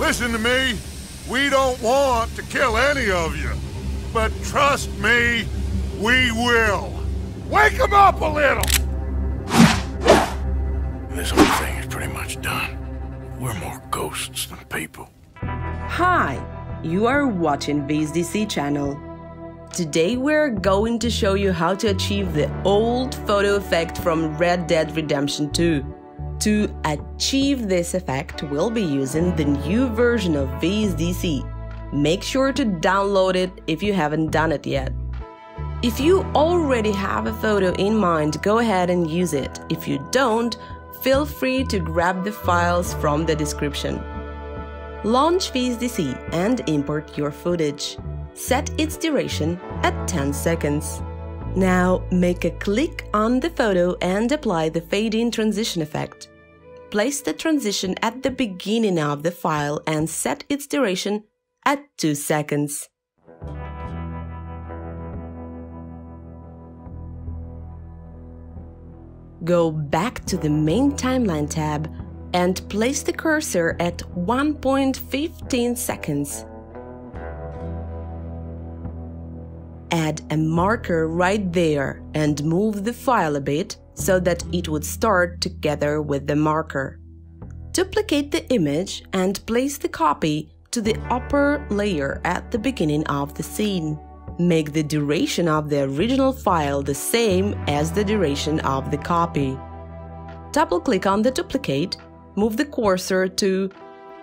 Listen to me. We don't want to kill any of you. But trust me, we will. Wake them up a little! This whole thing is pretty much done. We're more ghosts than people. Hi, you are watching VSDC channel. Today we're going to show you how to achieve the old photo effect from Red Dead Redemption 2. To achieve this effect, we'll be using the new version of VSDC. Make sure to download it if you haven't done it yet. If you already have a photo in mind, go ahead and use it. If you don't, feel free to grab the files from the description. Launch VSDC and import your footage. Set its duration at 10 seconds. Now make a click on the photo and apply the fade-in transition effect. Place the transition at the beginning of the file and set its duration at 2 seconds. Go back to the main timeline tab and place the cursor at 1.15 seconds. Add a marker right there and move the file a bit so that it would start together with the marker. Duplicate the image and place the copy to the upper layer at the beginning of the scene. Make the duration of the original file the same as the duration of the copy. Double-click on the duplicate, move the cursor to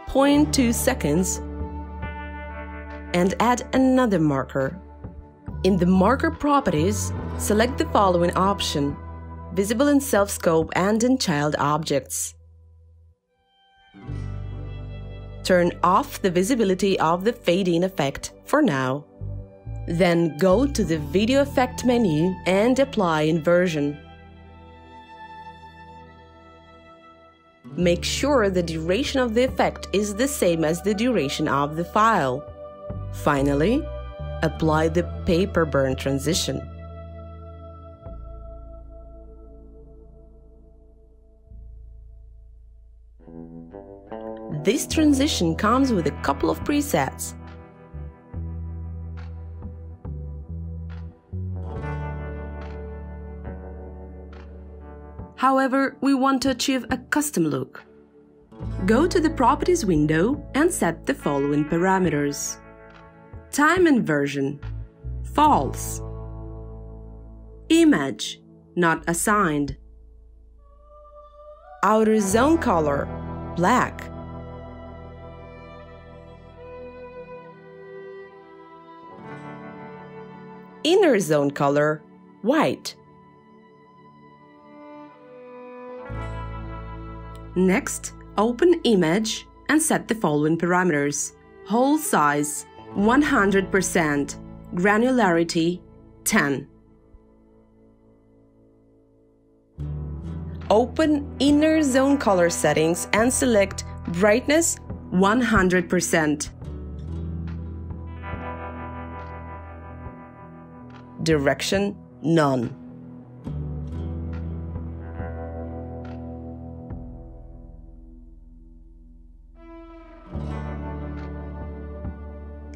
0.2 seconds and add another marker. In the marker properties, select the following option, visible in self-scope and in child objects. Turn off the visibility of the fade-in effect for now. Then go to the video effect menu and apply inversion. Make sure the duration of the effect is the same as the duration of the file. Finally, apply the paper burn transition. This transition comes with a couple of presets. However, we want to achieve a custom look. Go to the Properties window and set the following parameters. Time inversion False Image Not assigned Outer zone color Black Inner zone color White Next, open Image and set the following parameters. Hole size 100%, granularity 10. Open Inner Zone Color settings and select Brightness 100%. Direction None.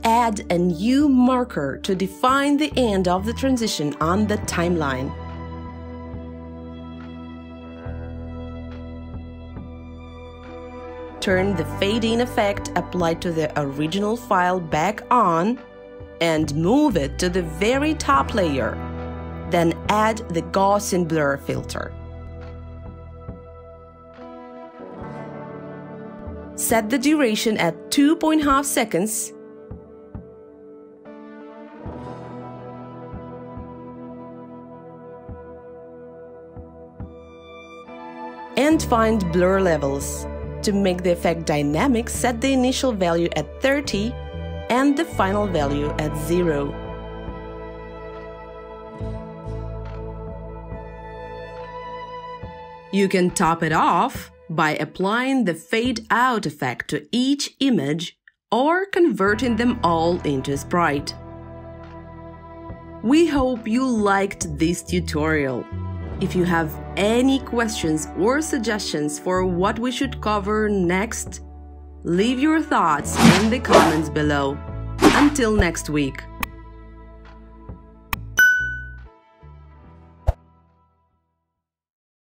add a new marker to define the end of the transition on the timeline. Turn the fade-in effect applied to the original file back on and move it to the very top layer. Then add the Gaussian blur filter. Set the duration at 2.5 seconds and find blur levels. To make the effect dynamic, set the initial value at 30 and the final value at 0. You can top it off by applying the fade out effect to each image or converting them all into sprite. We hope you liked this tutorial. If you have any questions or suggestions for what we should cover next, Leave your thoughts in the comments below. Until next week.